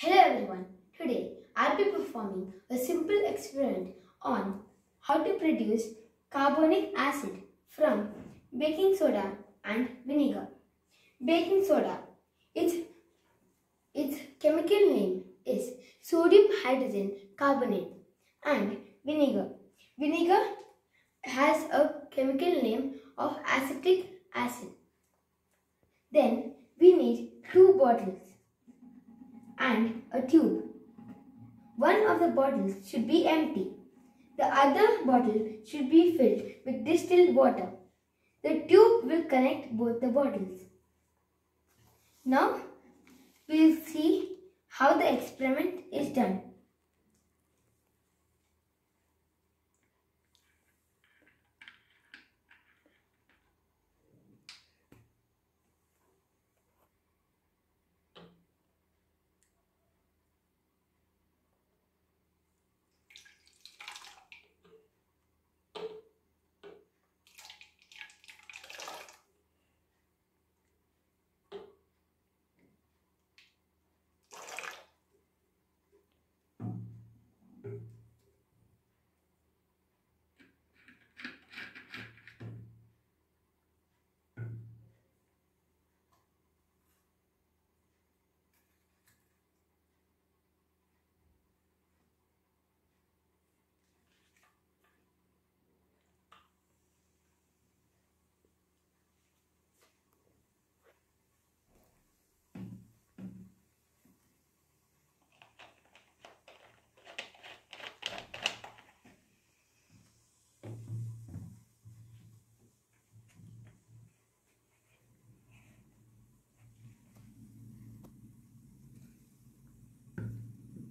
Hello everyone. Today I'll be performing a simple experiment on how to produce carbonic acid from baking soda and vinegar. Baking soda, its, its chemical name is sodium hydrogen carbonate and vinegar. Vinegar has a chemical name of acetic acid. Then we need two bottles and a tube. One of the bottles should be empty. The other bottle should be filled with distilled water. The tube will connect both the bottles. Now we will see how the experiment is done.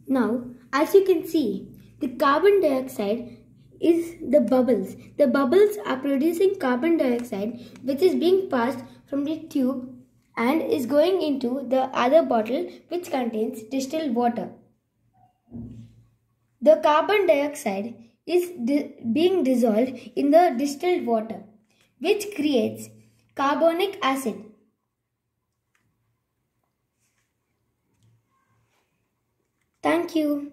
Now, as you can see, the carbon dioxide is the bubbles. The bubbles are producing carbon dioxide which is being passed from the tube and is going into the other bottle which contains distilled water. The carbon dioxide is di being dissolved in the distilled water which creates carbonic acid. Thank you.